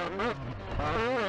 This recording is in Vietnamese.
Final lap. Race completed.